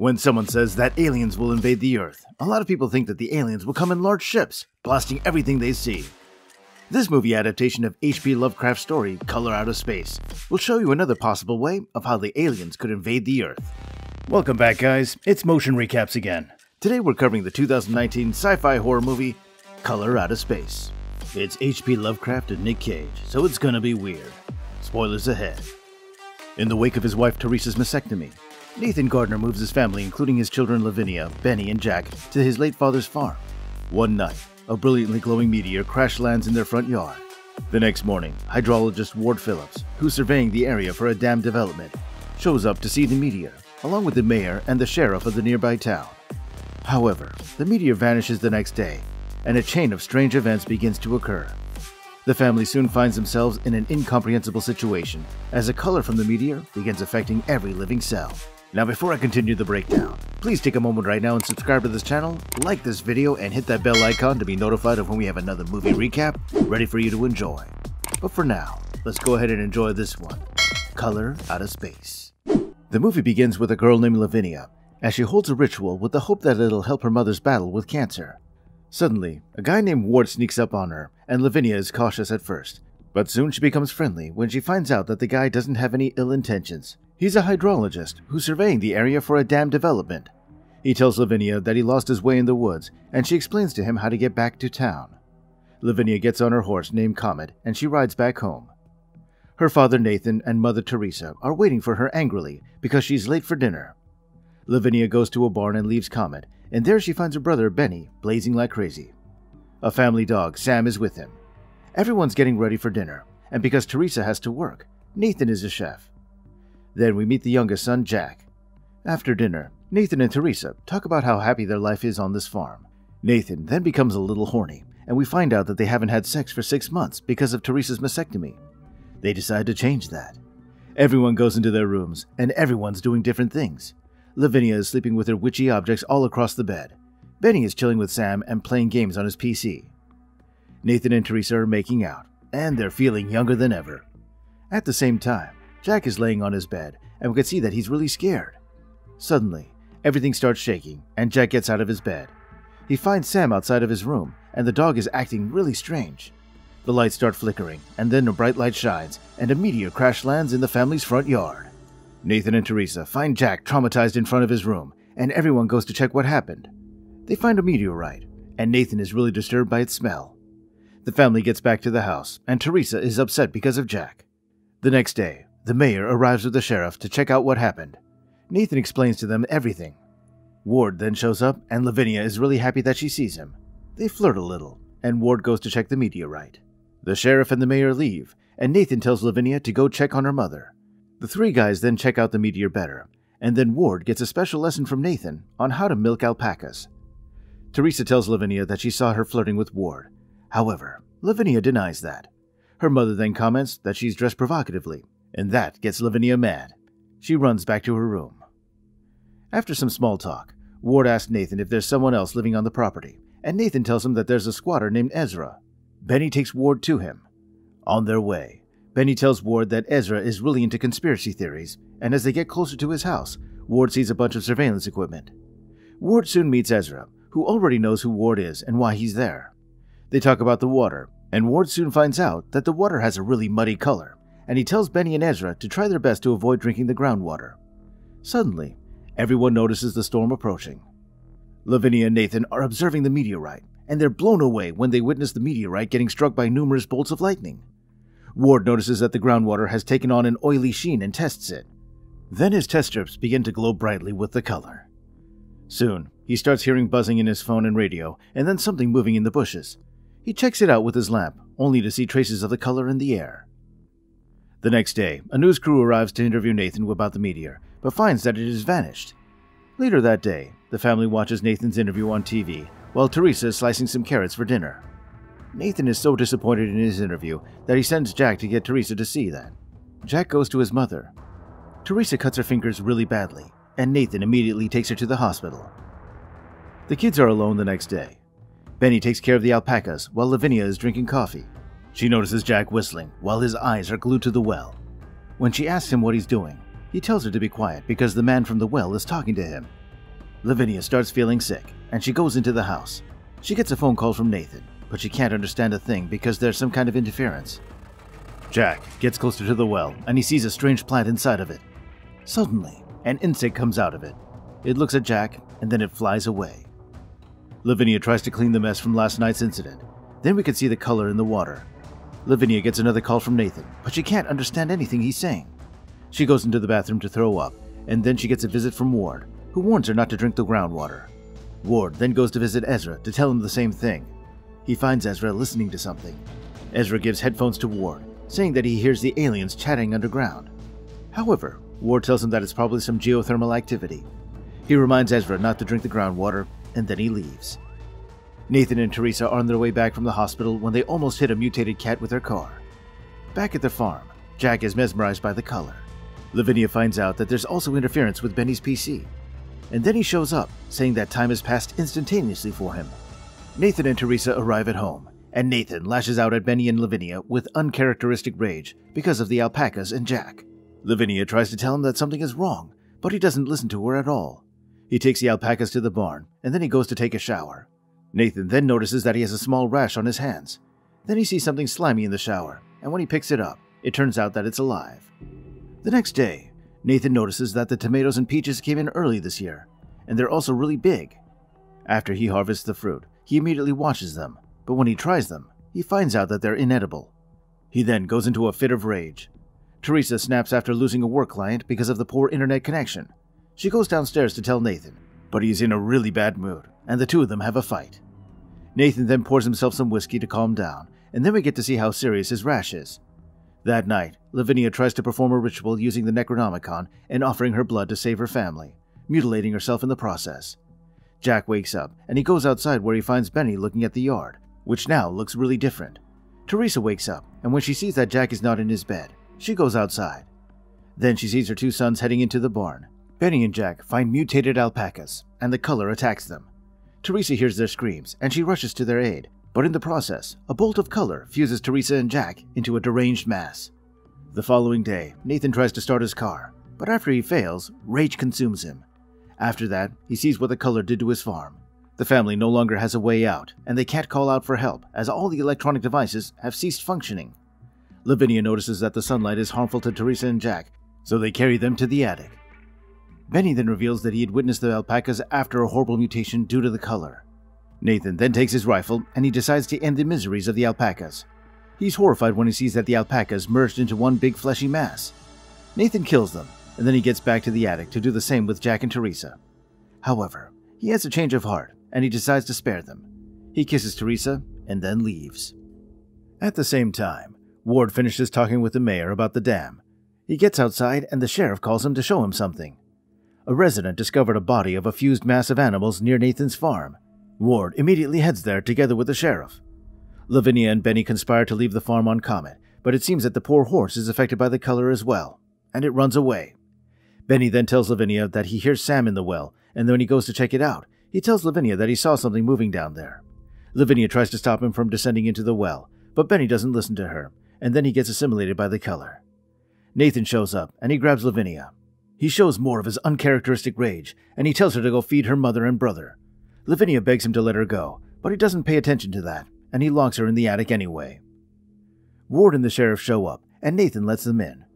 When someone says that aliens will invade the Earth, a lot of people think that the aliens will come in large ships, blasting everything they see. This movie adaptation of H.P. Lovecraft's story, Color Out of Space, will show you another possible way of how the aliens could invade the Earth. Welcome back, guys. It's Motion Recaps again. Today we're covering the 2019 sci fi horror movie, Color Out of Space. It's H.P. Lovecraft and Nick Cage, so it's gonna be weird. Spoilers ahead. In the wake of his wife Teresa's mastectomy, Nathan Gardner moves his family, including his children Lavinia, Benny, and Jack, to his late father's farm. One night, a brilliantly glowing meteor crash lands in their front yard. The next morning, hydrologist Ward Phillips, who's surveying the area for a dam development, shows up to see the meteor, along with the mayor and the sheriff of the nearby town. However, the meteor vanishes the next day, and a chain of strange events begins to occur. The family soon finds themselves in an incomprehensible situation as the color from the meteor begins affecting every living cell. Now, before I continue the breakdown, please take a moment right now and subscribe to this channel, like this video, and hit that bell icon to be notified of when we have another movie recap ready for you to enjoy. But for now, let's go ahead and enjoy this one Color Out of Space. The movie begins with a girl named Lavinia as she holds a ritual with the hope that it'll help her mother's battle with cancer. Suddenly, a guy named Ward sneaks up on her, and Lavinia is cautious at first. But soon she becomes friendly when she finds out that the guy doesn't have any ill intentions. He's a hydrologist who's surveying the area for a dam development. He tells Lavinia that he lost his way in the woods, and she explains to him how to get back to town. Lavinia gets on her horse named Comet, and she rides back home. Her father Nathan and mother Teresa are waiting for her angrily because she's late for dinner. Lavinia goes to a barn and leaves Comet, and there she finds her brother Benny blazing like crazy. A family dog, Sam, is with him. Everyone's getting ready for dinner, and because Teresa has to work, Nathan is a chef. Then we meet the youngest son, Jack. After dinner, Nathan and Teresa talk about how happy their life is on this farm. Nathan then becomes a little horny, and we find out that they haven't had sex for six months because of Teresa's mastectomy. They decide to change that. Everyone goes into their rooms, and everyone's doing different things. Lavinia is sleeping with her witchy objects all across the bed. Benny is chilling with Sam and playing games on his PC. Nathan and Teresa are making out, and they're feeling younger than ever. At the same time, Jack is laying on his bed, and we can see that he's really scared. Suddenly, everything starts shaking, and Jack gets out of his bed. He finds Sam outside of his room, and the dog is acting really strange. The lights start flickering, and then a bright light shines, and a meteor crash lands in the family's front yard. Nathan and Teresa find Jack traumatized in front of his room, and everyone goes to check what happened. They find a meteorite, and Nathan is really disturbed by its smell. The family gets back to the house, and Teresa is upset because of Jack. The next day, the mayor arrives with the sheriff to check out what happened. Nathan explains to them everything. Ward then shows up, and Lavinia is really happy that she sees him. They flirt a little, and Ward goes to check the meteorite. The sheriff and the mayor leave, and Nathan tells Lavinia to go check on her mother. The three guys then check out the meteor better, and then Ward gets a special lesson from Nathan on how to milk alpacas. Teresa tells Lavinia that she saw her flirting with Ward. However, Lavinia denies that. Her mother then comments that she's dressed provocatively and that gets Lavinia mad. She runs back to her room. After some small talk, Ward asks Nathan if there's someone else living on the property, and Nathan tells him that there's a squatter named Ezra. Benny takes Ward to him. On their way, Benny tells Ward that Ezra is really into conspiracy theories, and as they get closer to his house, Ward sees a bunch of surveillance equipment. Ward soon meets Ezra, who already knows who Ward is and why he's there. They talk about the water, and Ward soon finds out that the water has a really muddy color, and he tells Benny and Ezra to try their best to avoid drinking the groundwater. Suddenly, everyone notices the storm approaching. Lavinia and Nathan are observing the meteorite, and they're blown away when they witness the meteorite getting struck by numerous bolts of lightning. Ward notices that the groundwater has taken on an oily sheen and tests it. Then his test strips begin to glow brightly with the color. Soon, he starts hearing buzzing in his phone and radio, and then something moving in the bushes. He checks it out with his lamp, only to see traces of the color in the air. The next day, a news crew arrives to interview Nathan about the meteor, but finds that it has vanished. Later that day, the family watches Nathan's interview on TV while Teresa is slicing some carrots for dinner. Nathan is so disappointed in his interview that he sends Jack to get Teresa to see that. Jack goes to his mother. Teresa cuts her fingers really badly, and Nathan immediately takes her to the hospital. The kids are alone the next day. Benny takes care of the alpacas while Lavinia is drinking coffee. She notices Jack whistling while his eyes are glued to the well. When she asks him what he's doing, he tells her to be quiet because the man from the well is talking to him. Lavinia starts feeling sick, and she goes into the house. She gets a phone call from Nathan, but she can't understand a thing because there's some kind of interference. Jack gets closer to the well, and he sees a strange plant inside of it. Suddenly, an insect comes out of it. It looks at Jack, and then it flies away. Lavinia tries to clean the mess from last night's incident. Then we can see the color in the water. Lavinia gets another call from Nathan, but she can't understand anything he's saying. She goes into the bathroom to throw up, and then she gets a visit from Ward, who warns her not to drink the groundwater. Ward then goes to visit Ezra to tell him the same thing. He finds Ezra listening to something. Ezra gives headphones to Ward, saying that he hears the aliens chatting underground. However, Ward tells him that it's probably some geothermal activity. He reminds Ezra not to drink the groundwater, and then he leaves. Nathan and Teresa are on their way back from the hospital when they almost hit a mutated cat with their car. Back at the farm, Jack is mesmerized by the color. Lavinia finds out that there's also interference with Benny's PC. And then he shows up, saying that time has passed instantaneously for him. Nathan and Teresa arrive at home, and Nathan lashes out at Benny and Lavinia with uncharacteristic rage because of the alpacas and Jack. Lavinia tries to tell him that something is wrong, but he doesn't listen to her at all. He takes the alpacas to the barn, and then he goes to take a shower. Nathan then notices that he has a small rash on his hands. Then he sees something slimy in the shower, and when he picks it up, it turns out that it's alive. The next day, Nathan notices that the tomatoes and peaches came in early this year, and they're also really big. After he harvests the fruit, he immediately washes them, but when he tries them, he finds out that they're inedible. He then goes into a fit of rage. Teresa snaps after losing a work client because of the poor internet connection. She goes downstairs to tell Nathan, but he's in a really bad mood, and the two of them have a fight. Nathan then pours himself some whiskey to calm down, and then we get to see how serious his rash is. That night, Lavinia tries to perform a ritual using the Necronomicon and offering her blood to save her family, mutilating herself in the process. Jack wakes up and he goes outside where he finds Benny looking at the yard, which now looks really different. Teresa wakes up, and when she sees that Jack is not in his bed, she goes outside. Then she sees her two sons heading into the barn. Benny and Jack find mutated alpacas, and the color attacks them. Teresa hears their screams, and she rushes to their aid, but in the process, a bolt of color fuses Teresa and Jack into a deranged mass. The following day, Nathan tries to start his car, but after he fails, rage consumes him. After that, he sees what the color did to his farm. The family no longer has a way out, and they can't call out for help as all the electronic devices have ceased functioning. Lavinia notices that the sunlight is harmful to Teresa and Jack, so they carry them to the attic. Benny then reveals that he had witnessed the alpacas after a horrible mutation due to the color. Nathan then takes his rifle and he decides to end the miseries of the alpacas. He's horrified when he sees that the alpacas merged into one big fleshy mass. Nathan kills them, and then he gets back to the attic to do the same with Jack and Teresa. However, he has a change of heart and he decides to spare them. He kisses Teresa and then leaves. At the same time, Ward finishes talking with the mayor about the dam. He gets outside and the sheriff calls him to show him something. A resident discovered a body of a fused mass of animals near Nathan's farm. Ward immediately heads there together with the sheriff. Lavinia and Benny conspire to leave the farm on Comet, but it seems that the poor horse is affected by the color as well, and it runs away. Benny then tells Lavinia that he hears Sam in the well, and when he goes to check it out, he tells Lavinia that he saw something moving down there. Lavinia tries to stop him from descending into the well, but Benny doesn't listen to her, and then he gets assimilated by the color. Nathan shows up, and he grabs Lavinia. He shows more of his uncharacteristic rage, and he tells her to go feed her mother and brother. Lavinia begs him to let her go, but he doesn't pay attention to that, and he locks her in the attic anyway. Ward and the sheriff show up, and Nathan lets them in.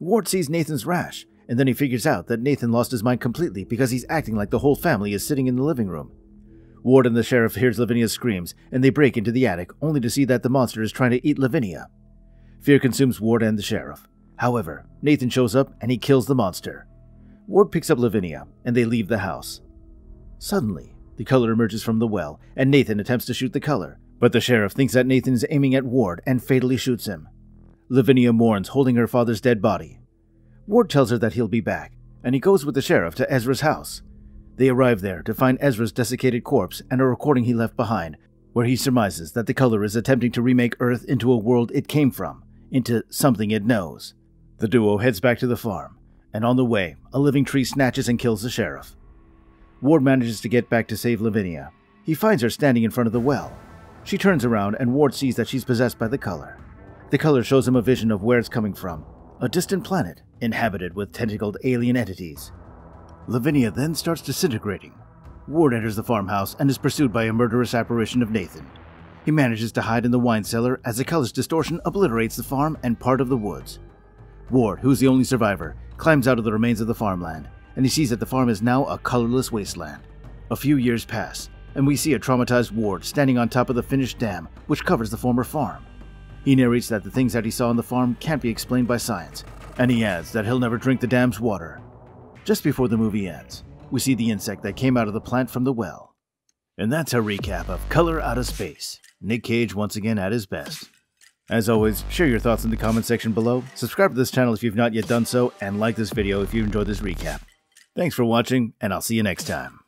Ward sees Nathan's rash, and then he figures out that Nathan lost his mind completely because he's acting like the whole family is sitting in the living room. Ward and the sheriff hears Lavinia's screams, and they break into the attic, only to see that the monster is trying to eat Lavinia. Fear consumes Ward and the sheriff. However, Nathan shows up and he kills the monster. Ward picks up Lavinia, and they leave the house. Suddenly, the color emerges from the well, and Nathan attempts to shoot the color, but the sheriff thinks that Nathan is aiming at Ward and fatally shoots him. Lavinia mourns, holding her father's dead body. Ward tells her that he'll be back, and he goes with the sheriff to Ezra's house. They arrive there to find Ezra's desiccated corpse and a recording he left behind, where he surmises that the color is attempting to remake Earth into a world it came from, into something it knows. The duo heads back to the farm, and on the way, a living tree snatches and kills the sheriff. Ward manages to get back to save Lavinia. He finds her standing in front of the well. She turns around and Ward sees that she's possessed by the color. The color shows him a vision of where it's coming from a distant planet inhabited with tentacled alien entities. Lavinia then starts disintegrating, Ward enters the farmhouse and is pursued by a murderous apparition of Nathan. He manages to hide in the wine cellar as the color's distortion obliterates the farm and part of the woods. Ward, who is the only survivor, climbs out of the remains of the farmland, and he sees that the farm is now a colorless wasteland. A few years pass, and we see a traumatized Ward standing on top of the finished dam which covers the former farm. He narrates that the things that he saw on the farm can't be explained by science, and he adds that he'll never drink the dam's water. Just before the movie ends, we see the insect that came out of the plant from the well. And that's a recap of Color Out of Space. Nick Cage once again at his best. As always, share your thoughts in the comment section below, subscribe to this channel if you've not yet done so, and like this video if you enjoyed this recap. Thanks for watching, and I'll see you next time.